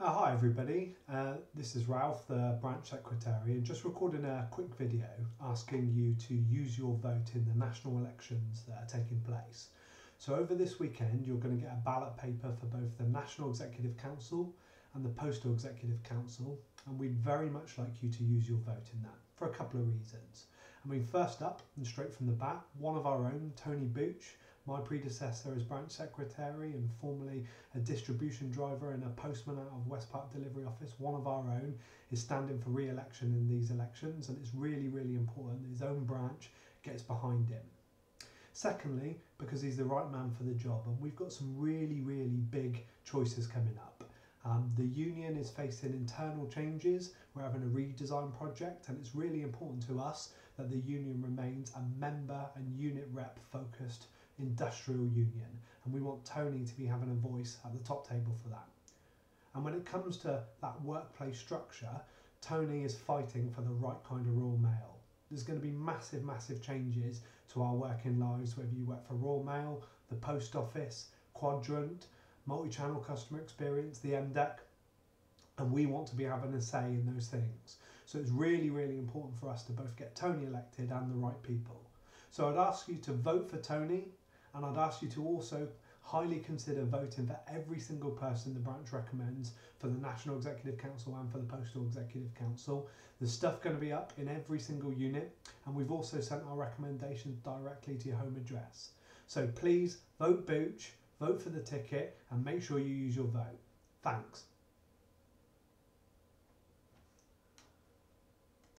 Uh, hi everybody, uh, this is Ralph, the branch secretary, and just recording a quick video asking you to use your vote in the national elections that are taking place. So over this weekend you're going to get a ballot paper for both the National Executive Council and the Postal Executive Council and we'd very much like you to use your vote in that for a couple of reasons. I mean first up and straight from the bat, one of our own, Tony Bouch, my predecessor as branch secretary and formerly a distribution driver and a postman out of West Park Delivery Office, one of our own, is standing for re-election in these elections and it's really, really important that his own branch gets behind him. Secondly, because he's the right man for the job and we've got some really, really big choices coming up. Um, the union is facing internal changes. We're having a redesign project, and it's really important to us that the union remains a member and unit rep focused industrial union and we want Tony to be having a voice at the top table for that. And when it comes to that workplace structure, Tony is fighting for the right kind of Royal Mail. There's going to be massive, massive changes to our working lives, whether you work for Royal Mail, the Post Office, Quadrant, multi-channel customer experience, the MDEC, and we want to be having a say in those things. So it's really, really important for us to both get Tony elected and the right people. So I'd ask you to vote for Tony and I'd ask you to also highly consider voting for every single person the branch recommends for the National Executive Council and for the Postal Executive Council. There's stuff going to be up in every single unit and we've also sent our recommendations directly to your home address. So please vote Bouch, vote for the ticket and make sure you use your vote. Thanks.